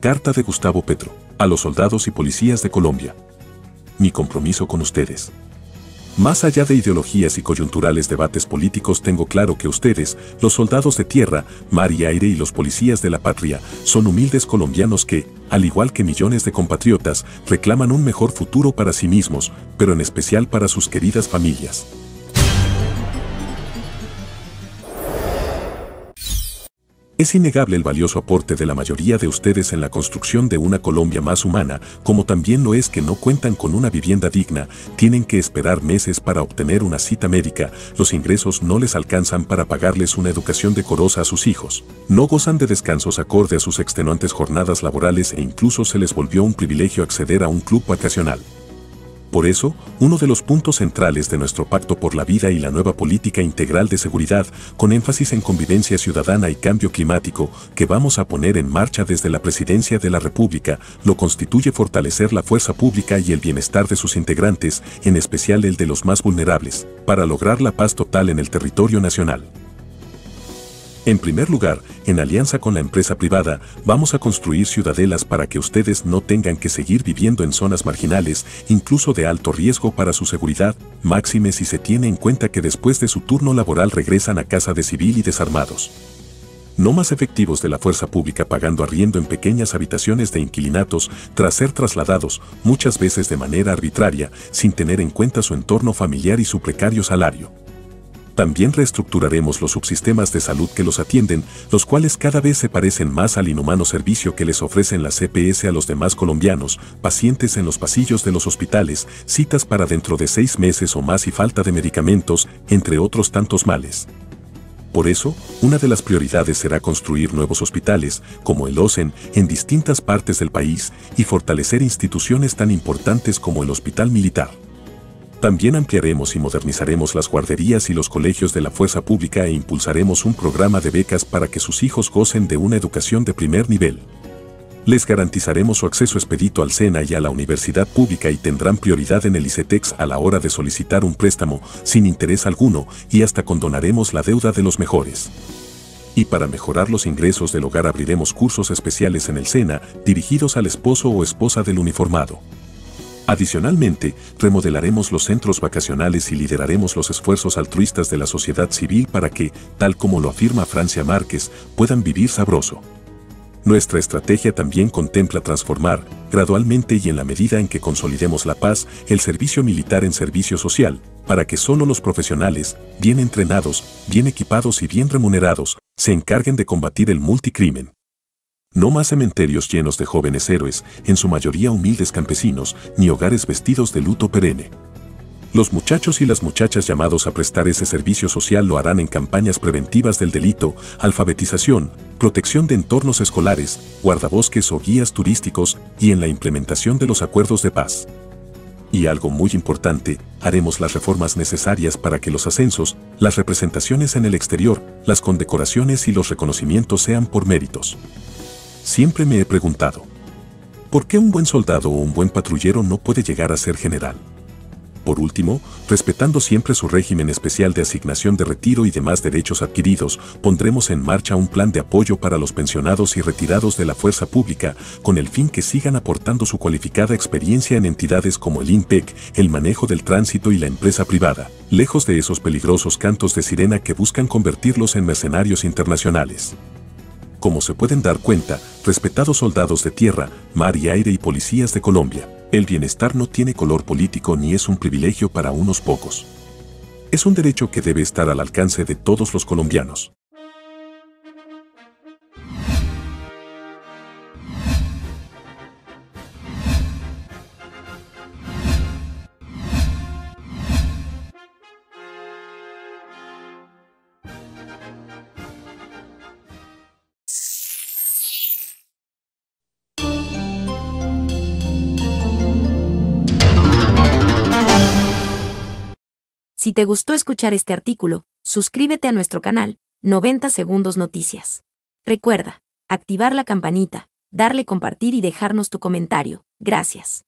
Carta de Gustavo Petro, a los soldados y policías de Colombia. Mi compromiso con ustedes. Más allá de ideologías y coyunturales debates políticos, tengo claro que ustedes, los soldados de tierra, mar y aire y los policías de la patria, son humildes colombianos que, al igual que millones de compatriotas, reclaman un mejor futuro para sí mismos, pero en especial para sus queridas familias. Es innegable el valioso aporte de la mayoría de ustedes en la construcción de una Colombia más humana, como también lo es que no cuentan con una vivienda digna, tienen que esperar meses para obtener una cita médica, los ingresos no les alcanzan para pagarles una educación decorosa a sus hijos, no gozan de descansos acorde a sus extenuantes jornadas laborales e incluso se les volvió un privilegio acceder a un club vacacional. Por eso, uno de los puntos centrales de nuestro Pacto por la Vida y la nueva política integral de seguridad, con énfasis en convivencia ciudadana y cambio climático, que vamos a poner en marcha desde la Presidencia de la República, lo constituye fortalecer la fuerza pública y el bienestar de sus integrantes, en especial el de los más vulnerables, para lograr la paz total en el territorio nacional. En primer lugar, en alianza con la empresa privada, vamos a construir ciudadelas para que ustedes no tengan que seguir viviendo en zonas marginales, incluso de alto riesgo para su seguridad, máxime si se tiene en cuenta que después de su turno laboral regresan a casa de civil y desarmados. No más efectivos de la fuerza pública pagando arriendo en pequeñas habitaciones de inquilinatos tras ser trasladados, muchas veces de manera arbitraria, sin tener en cuenta su entorno familiar y su precario salario. También reestructuraremos los subsistemas de salud que los atienden, los cuales cada vez se parecen más al inhumano servicio que les ofrecen las CPS a los demás colombianos, pacientes en los pasillos de los hospitales, citas para dentro de seis meses o más y falta de medicamentos, entre otros tantos males. Por eso, una de las prioridades será construir nuevos hospitales, como el OSEN, en distintas partes del país y fortalecer instituciones tan importantes como el Hospital Militar. También ampliaremos y modernizaremos las guarderías y los colegios de la fuerza pública e impulsaremos un programa de becas para que sus hijos gocen de una educación de primer nivel. Les garantizaremos su acceso expedito al SENA y a la universidad pública y tendrán prioridad en el ICETEX a la hora de solicitar un préstamo sin interés alguno y hasta condonaremos la deuda de los mejores. Y para mejorar los ingresos del hogar abriremos cursos especiales en el SENA dirigidos al esposo o esposa del uniformado. Adicionalmente, remodelaremos los centros vacacionales y lideraremos los esfuerzos altruistas de la sociedad civil para que, tal como lo afirma Francia Márquez, puedan vivir sabroso. Nuestra estrategia también contempla transformar, gradualmente y en la medida en que consolidemos la paz, el servicio militar en servicio social, para que solo los profesionales, bien entrenados, bien equipados y bien remunerados, se encarguen de combatir el multicrimen. No más cementerios llenos de jóvenes héroes, en su mayoría humildes campesinos, ni hogares vestidos de luto perenne. Los muchachos y las muchachas llamados a prestar ese servicio social lo harán en campañas preventivas del delito, alfabetización, protección de entornos escolares, guardabosques o guías turísticos y en la implementación de los acuerdos de paz. Y algo muy importante, haremos las reformas necesarias para que los ascensos, las representaciones en el exterior, las condecoraciones y los reconocimientos sean por méritos. Siempre me he preguntado, ¿por qué un buen soldado o un buen patrullero no puede llegar a ser general? Por último, respetando siempre su régimen especial de asignación de retiro y demás derechos adquiridos, pondremos en marcha un plan de apoyo para los pensionados y retirados de la fuerza pública, con el fin que sigan aportando su cualificada experiencia en entidades como el INPEC, el manejo del tránsito y la empresa privada, lejos de esos peligrosos cantos de sirena que buscan convertirlos en mercenarios internacionales. Como se pueden dar cuenta, respetados soldados de tierra, mar y aire y policías de Colombia, el bienestar no tiene color político ni es un privilegio para unos pocos. Es un derecho que debe estar al alcance de todos los colombianos. Si te gustó escuchar este artículo, suscríbete a nuestro canal, 90 Segundos Noticias. Recuerda, activar la campanita, darle compartir y dejarnos tu comentario. Gracias.